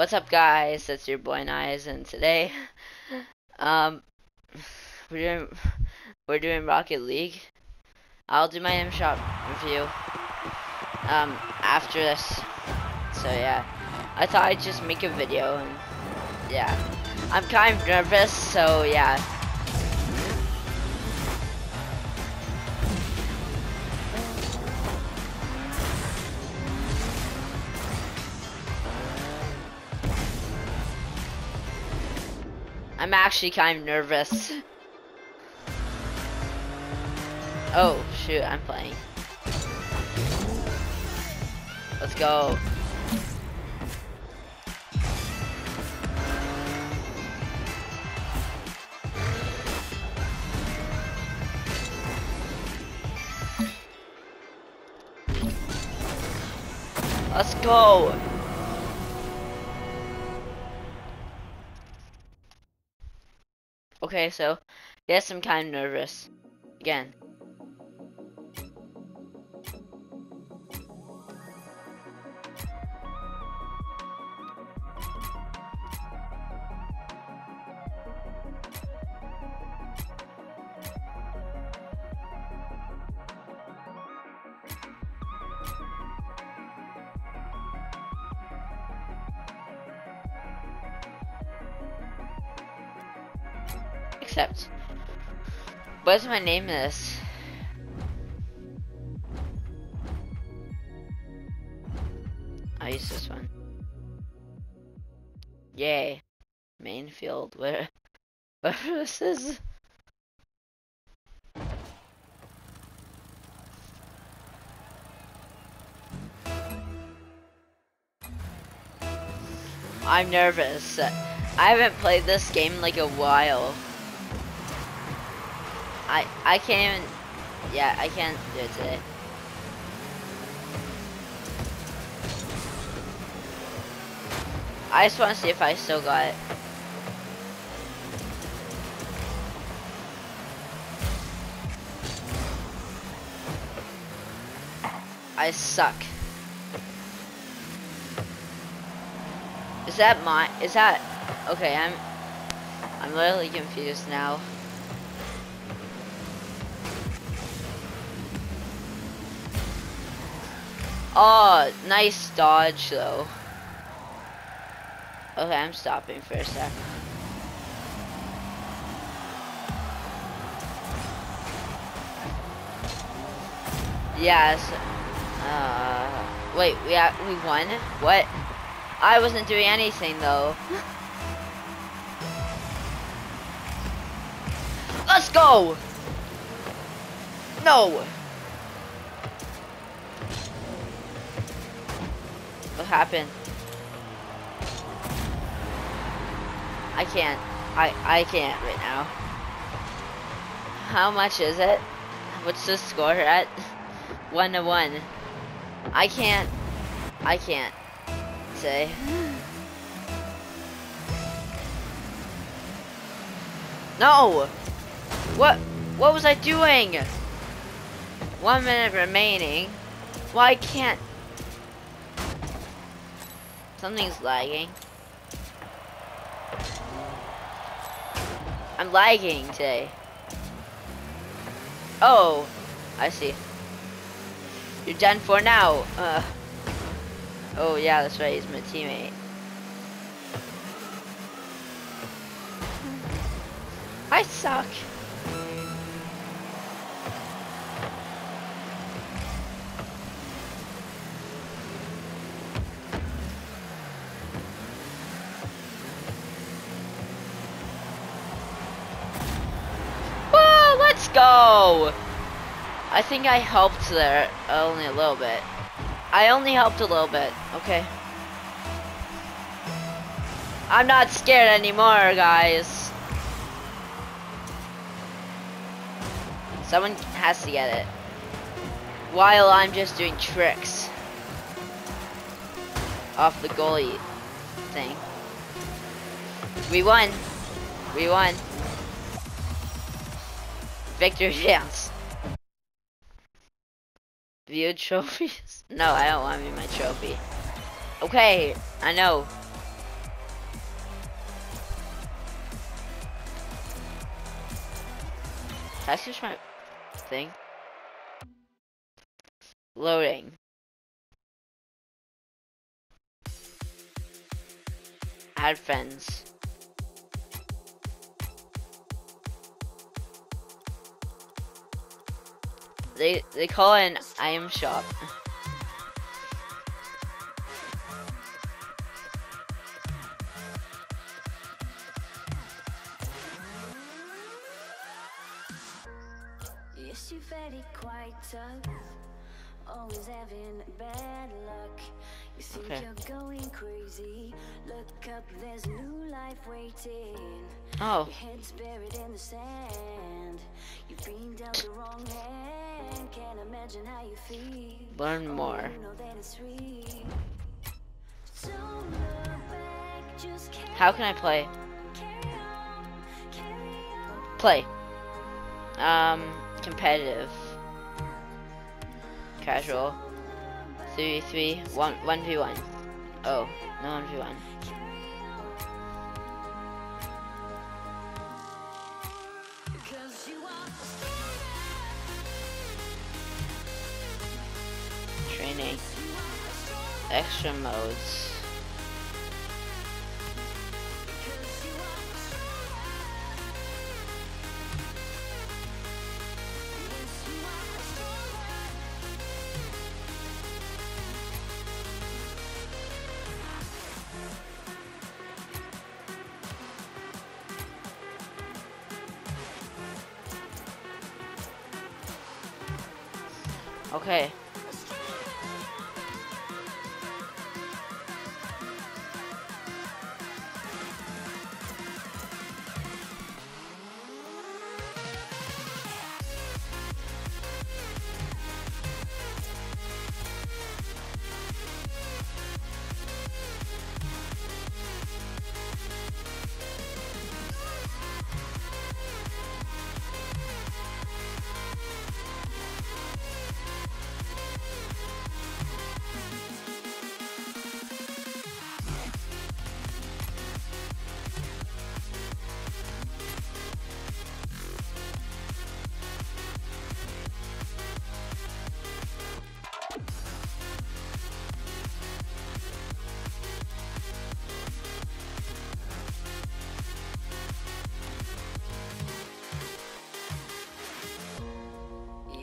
What's up, guys? It's your boy Nice, and today, um, we're doing we're doing Rocket League. I'll do my M shop review, um, after this. So yeah, I thought I'd just make a video, and yeah, I'm kind of nervous, so yeah. I'm actually kind of nervous. Oh, shoot, I'm playing. Let's go. Let's go. Okay, so yes, I'm kind of nervous. Again. Accept. What's my name this? I use this one. Yay. Mannfield. Where where this is? I'm nervous. I haven't played this game in like a while. I I can't even. Yeah, I can't do it today. I just want to see if I still got it. I suck. Is that my? Is that? Okay, I'm. I'm literally confused now. Oh, nice dodge though. Okay, I'm stopping for a sec. Yes. Uh, wait, we we won? What? I wasn't doing anything though. Let's go! No! What happened? I can't. I I can't right now. How much is it? What's the score at? One to one. I can't. I can't say. No! What? What was I doing? One minute remaining. Why can't? Something's lagging. I'm lagging today. Oh, I see. You're done for now. Uh, oh yeah, that's right. He's my teammate. I suck. Go. I think I helped there only a little bit. I only helped a little bit, okay. I'm not scared anymore, guys. Someone has to get it. While I'm just doing tricks. Off the goalie thing. We won. We won. Victory dance. View trophies? No, I don't want me my trophy. Okay, I know. That's just my thing? Loading. Add friends. They they call it an item shop. Yes, you're very quite tough. Always having bad luck. You think Okay. you're going crazy. Look up, there's new life waiting. Oh, Your head's buried in the sand. You've been dealt the wrong hand. Can't imagine how you feel. learn more. you know that it's real. Don't look back, just carry How can I play? on, carry on, carry on. Play. Um, competitive. Casual. 3 3 1 1 v 1. Oh, no 1 v 1. Cause you are Training. Extra modes. Okay.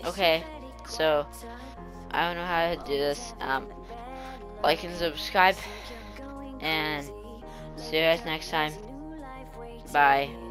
Okay, so I don't know how to do this. Um, like and subscribe, and see you guys next time. Bye.